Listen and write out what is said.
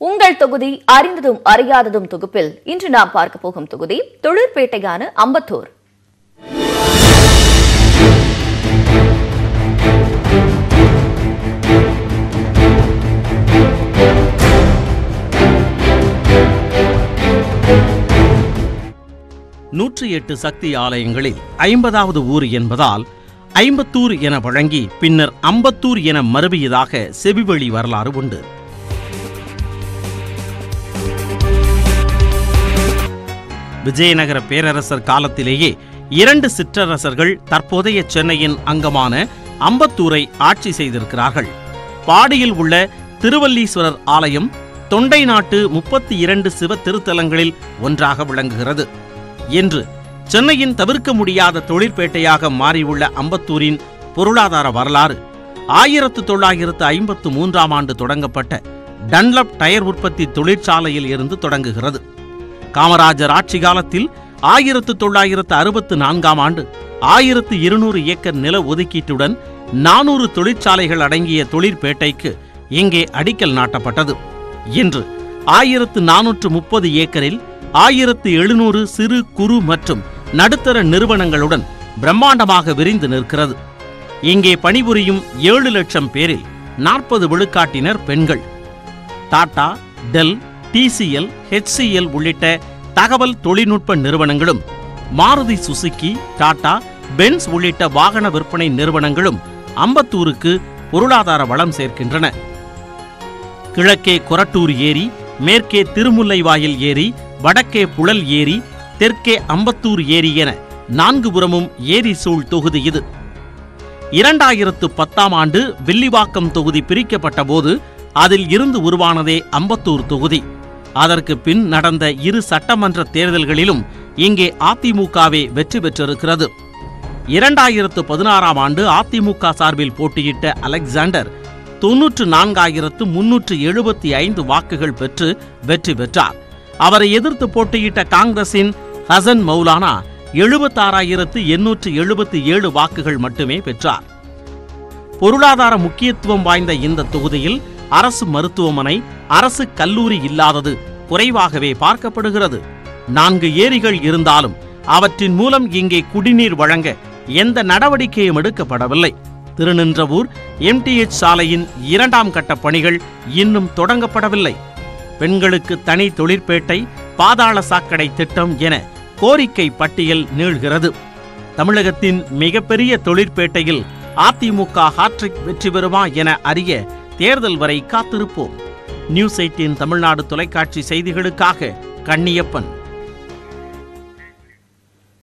உங்கள் தொகுதி அறிந்ததும் அறியாததும் தொகுப்பில் இன்று நாம் பார்க்க போகும் தொகுதி தொழிற்பேட்டையான அம்பத்தூர். நூற்றி எட்டு சக்தி ஆலயங்களில் ஐம்பதாவது ஊர் என்பதால் ஐம்பத்தூர் என வழங்கி பின்னர் அம்பத்தூர் என மறுபியதாக செவிவழி வரலாறு உண்டு. விஜயநகர பேரரசர் காலத்திலேயே இரண்டு சிற்றரசர்கள் தற்போதைய சென்னையின் அங்கமான அம்பத்தூரை ஆட்சி செய்திருக்கிறார்கள். பாடியில் உள்ள திருவல்லீஸ்வரர் ஆலயம் தொண்டை நாட்டு முப்பத்தி இரண்டு சிவ திருத்தலங்களில் ஒன்றாக விளங்குகிறது. என்று சென்னையின் தவிர்க்க முடியாத தொழிற்பேட்டையாக மாறியுள்ள அம்பத்தூரின் பொருளாதார வரலாறு ஆயிரத்து தொள்ளாயிரத்து ஐம்பத்து மூன்றாம் ஆண்டு தொடங்கப்பட்ட டன்லப் டயர் உற்பத்தி தொழிற்சாலையில் இருந்து தொடங்குகிறது. காமராஜர் ஆட்சி காலத்தில் ஆயிரத்து தொள்ளாயிரத்து அறுபத்து நான்காம் ஆண்டு ஆயிரத்து இருநூறு ஏக்கர் நில ஒதுக்கீட்டுடன் நானூறு தொழிற்சாலைகள் அடங்கிய தொழிற்பேட்டைக்கு இங்கே அடிக்கல் நாட்டப்பட்டது. இன்று ஆயிரத்து நானூற்று முப்பது ஏக்கரில் ஆயிரத்து எழுநூறு சிறு குறு மற்றும் நடுத்தர நிறுவனங்களுடன் பிரம்மாண்டமாக விரிந்து நிற்கிறது. இங்கே பணிபுரியும் ஏழு லட்சம் பேரில் நாற்பது விழுக்காட்டினர் பெண்கள். டாடா டெல் டிசிஎல் ஹெச்சிஎல் உள்ளிட்ட தகவல் தொழில்நுட்ப நிறுவனங்களும் மாருதி சுசுகி டாடா பென்ஸ் உள்ளிட்ட வாகன விற்பனை நிறுவனங்களும் அம்பத்தூருக்கு பொருளாதார வளம் சேர்க்கின்றன. கிழக்கே கொரட்டூர் ஏரி மேற்கே திருமுல்லைவாயில் ஏரி வடக்கே புழல் ஏரி தெற்கே அம்பத்தூர் ஏரி என நான்கு புறமும் ஏரி சூழ் தொகுதி இது. இரண்டாயிரத்து பத்தாம் ஆண்டு வில்லிவாக்கம் தொகுதி பிரிக்கப்பட்ட போது அதில் இருந்து உருவானதே அம்பத்தூர் தொகுதி. அதற்கு பின் நடந்த இரு சட்டமன்ற தேர்தல்களிலும் இங்கே அதிமுகவே வெற்றி பெற்றிருக்கிறது. இரண்டாயிரத்து பதினாறாம் ஆண்டு அதிமுக சார்பில் போட்டியிட்ட அலெக்சாண்டர் தொன்னூற்று நான்காயிரத்து முன்னூற்று எழுபத்தி ஐந்து வாக்குகள் பெற்று வெற்றி பெற்றார். அவரை எதிர்த்து போட்டியிட்ட காங்கிரசின் ஹசன் மௌலானா எழுபத்தாறாயிரத்து எண்ணூற்று எழுபத்தி ஏழு வாக்குகள் மட்டுமே பெற்றார். பொருளாதார முக்கியத்துவம் வாய்ந்த இந்த தொகுதியில் அரசு மருத்துவமனை அரசு கல்லூரி இல்லாதது குறைவாகவே பார்க்கப்படுகிறது. நான்கு ஏரிகள் இருந்தாலும் அவற்றின் மூலம் இங்கே குடிநீர் வழங்க எந்த நடவடிக்கையும் எடுக்கப்படவில்லை. திருநின்றவூர் எம்டிஎச் சாலையின் இரண்டாம் கட்ட பணிகள் இன்னும் தொடங்கப்படவில்லை. பெண்களுக்கு தனி தொழிற்பேட்டை பாதாள சாக்கடை திட்டம் என கோரிக்கை பட்டியல் நீள்கிறது. தமிழகத்தின் மிகப்பெரிய தொழிற்பேட்டையில் அதிமுக ஹாட்ரிக் வெற்றி பெறுமா என அறிய தேர்தல் வரை காத்திருப்போம். நியூஸ் எயிட்டின் தமிழ்நாடு தொலைக்காட்சி செய்திகளுக்காக கண்ணியப்பன்.